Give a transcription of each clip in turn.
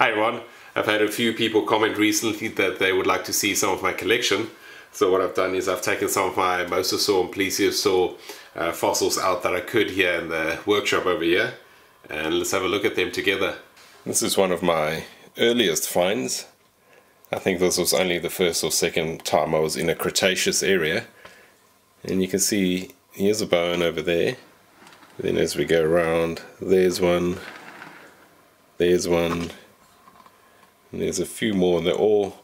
Hi everyone. I've had a few people comment recently that they would like to see some of my collection. So what I've done is I've taken some of my mosasaur and plesiosaur uh, fossils out that I could here in the workshop over here. And let's have a look at them together. This is one of my earliest finds. I think this was only the first or second time I was in a Cretaceous area. And you can see here's a bone over there. Then as we go around, there's one, there's one, and there's a few more and they're all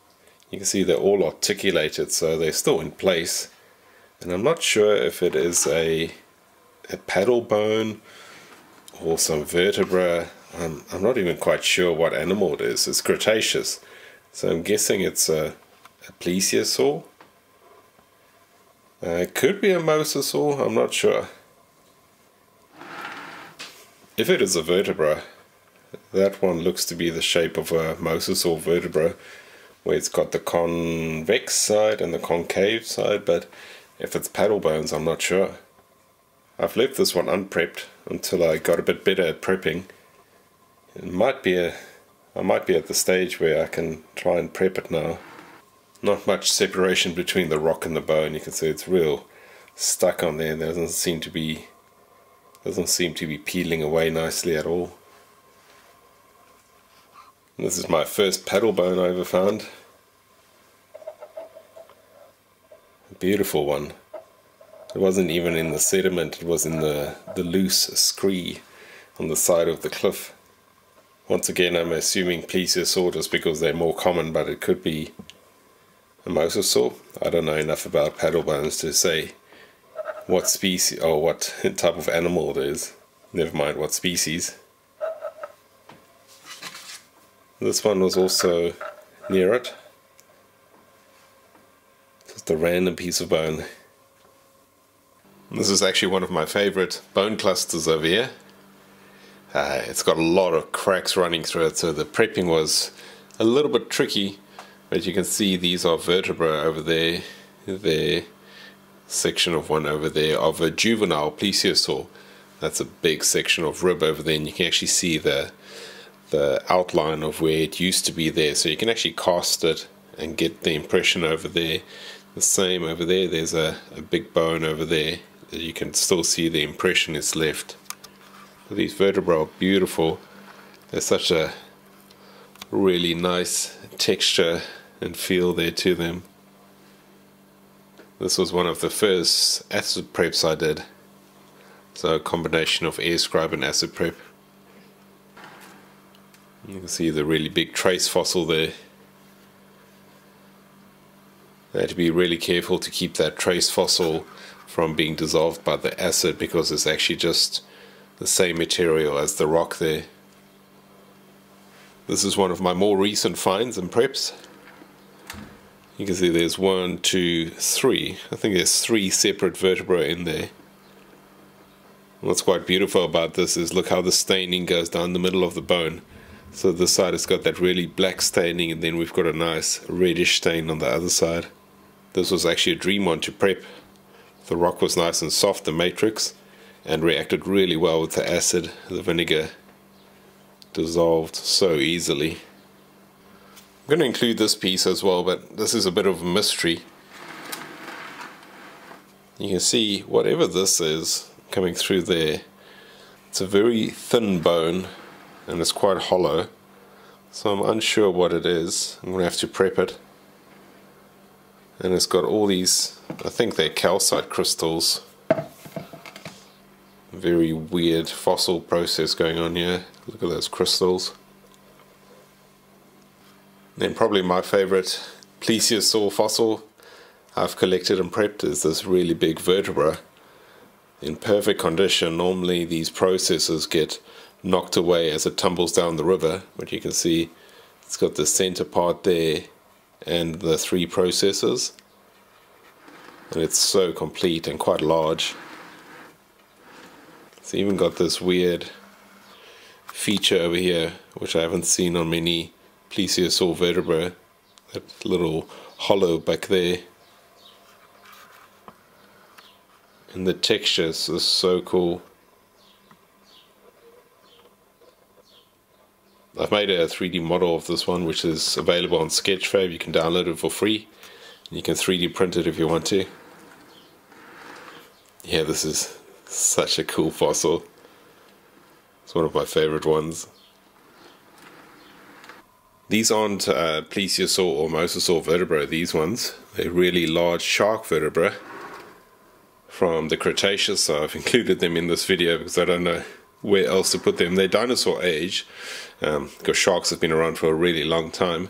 you can see they're all articulated so they're still in place. And I'm not sure if it is a, a paddle bone or some vertebra. I'm, I'm not even quite sure what animal it is. It's Cretaceous. So I'm guessing it's a, a plesiosaur. Uh, it could be a mosasaur. I'm not sure. If it is a vertebra that one looks to be the shape of a mosasaur vertebra where it's got the convex side and the concave side but if it's paddle bones I'm not sure. I've left this one unprepped until I got a bit better at prepping. It might be a I might be at the stage where I can try and prep it now. Not much separation between the rock and the bone. You can see it's real stuck on there. There doesn't seem to be doesn't seem to be peeling away nicely at all. This is my first paddle bone I ever found. A beautiful one. It wasn't even in the sediment, it was in the, the loose scree on the side of the cliff. Once again, I'm assuming plesiosaur just because they're more common, but it could be a mosasaur. I don't know enough about paddle bones to say what species or what type of animal it is. Never mind what species. This one was also near it. Just a random piece of bone. This is actually one of my favorite bone clusters over here. Uh, it's got a lot of cracks running through it, so the prepping was a little bit tricky. But you can see these are vertebrae over there, there, section of one over there of a juvenile plesiosaur. That's a big section of rib over there, and you can actually see the the outline of where it used to be there. So you can actually cast it and get the impression over there. The same over there. There's a, a big bone over there. That you can still see the impression it's left. These vertebrae are beautiful. There's such a really nice texture and feel there to them. This was one of the first acid preps I did. So a combination of air scribe and acid prep you can see the really big trace fossil there. They had to be really careful to keep that trace fossil from being dissolved by the acid because it's actually just the same material as the rock there. This is one of my more recent finds and preps. You can see there's one, two, three. I think there's three separate vertebrae in there. What's quite beautiful about this is look how the staining goes down the middle of the bone. So this side has got that really black staining and then we've got a nice reddish stain on the other side. This was actually a dream one to prep. The rock was nice and soft, the matrix, and reacted really well with the acid. The vinegar dissolved so easily. I'm going to include this piece as well, but this is a bit of a mystery. You can see whatever this is coming through there, it's a very thin bone and it's quite hollow. So I'm unsure what it is. I'm to have to prep it. And it's got all these I think they're calcite crystals. Very weird fossil process going on here. Look at those crystals. Then probably my favorite plesiosaur fossil I've collected and prepped is this really big vertebra. In perfect condition normally these processes get knocked away as it tumbles down the river. But you can see it's got the center part there and the three processes. And it's so complete and quite large. It's even got this weird feature over here, which I haven't seen on many plesiosaur vertebrae. That little hollow back there. And the textures is so cool. I've made a 3D model of this one which is available on Sketchfab. You can download it for free. You can 3D print it if you want to. Yeah, this is such a cool fossil. It's one of my favorite ones. These aren't uh, plesiosaur or mosasaur vertebrae, these ones. They're really large shark vertebrae from the Cretaceous, so I've included them in this video because I don't know where else to put them. They're dinosaur age, um, because sharks have been around for a really long time.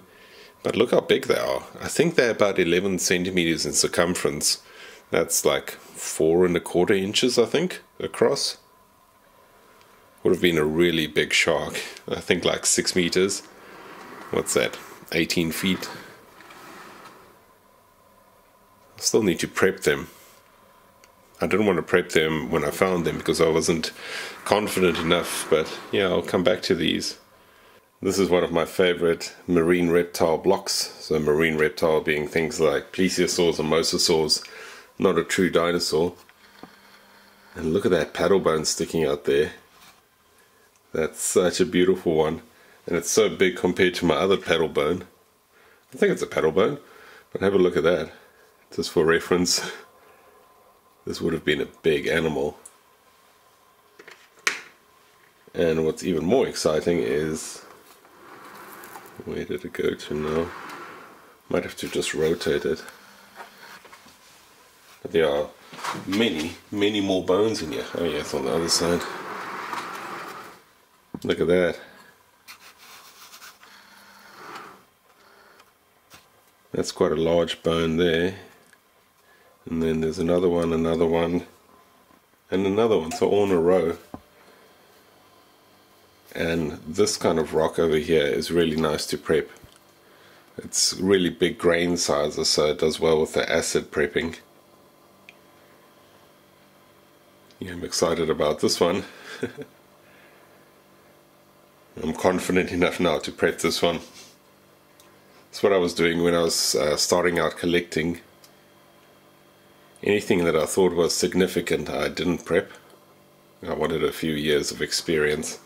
But look how big they are. I think they're about 11 centimeters in circumference. That's like four and a quarter inches, I think, across. Would have been a really big shark. I think like six meters. What's that? 18 feet. I still need to prep them. I didn't want to prep them when I found them because I wasn't confident enough, but yeah, I'll come back to these. This is one of my favorite marine reptile blocks. So marine reptile being things like plesiosaurs and mosasaurs, not a true dinosaur. And look at that paddle bone sticking out there. That's such a beautiful one. And it's so big compared to my other paddle bone. I think it's a paddle bone, but have a look at that. Just for reference. This would have been a big animal. And what's even more exciting is where did it go to now? Might have to just rotate it. But there are many, many more bones in here. Oh yeah, it's on the other side. Look at that. That's quite a large bone there and then there's another one, another one, and another one, so all in a row. And this kind of rock over here is really nice to prep. It's really big grain sizes, so it does well with the acid prepping. Yeah, I'm excited about this one. I'm confident enough now to prep this one. That's what I was doing when I was uh, starting out collecting anything that I thought was significant I didn't prep. I wanted a few years of experience.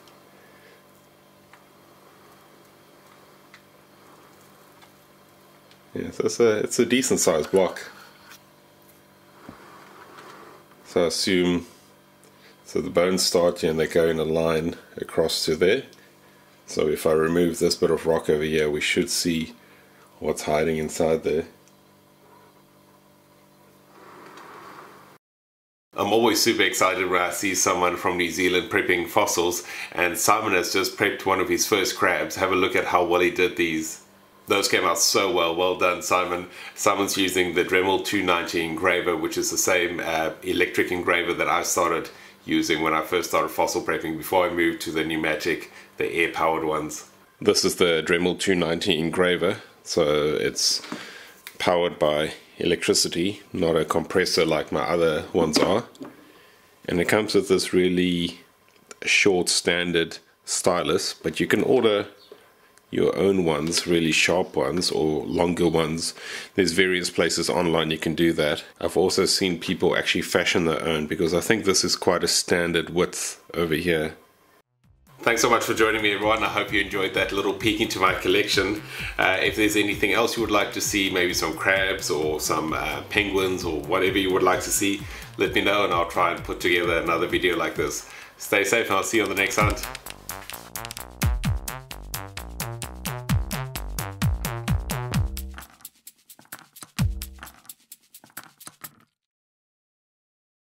Yeah, it's a, it's a decent sized block. So I assume, so the bones start here and they go in a line across to there. So if I remove this bit of rock over here, we should see what's hiding inside there. I'm always super excited when I see someone from New Zealand prepping fossils and Simon has just prepped one of his first crabs. Have a look at how well he did these. Those came out so well. Well done, Simon. Simon's using the Dremel 290 engraver, which is the same uh, electric engraver that I started using when I first started fossil prepping before I moved to the pneumatic, the air-powered ones. This is the Dremel 290 engraver. So it's powered by electricity, not a compressor like my other ones are. And it comes with this really short standard stylus, but you can order your own ones, really sharp ones or longer ones. There's various places online you can do that. I've also seen people actually fashion their own because I think this is quite a standard width over here. Thanks so much for joining me everyone. I hope you enjoyed that little peek into my collection. Uh, if there's anything else you would like to see, maybe some crabs or some uh, penguins or whatever you would like to see, let me know and I'll try and put together another video like this. Stay safe and I'll see you on the next hunt.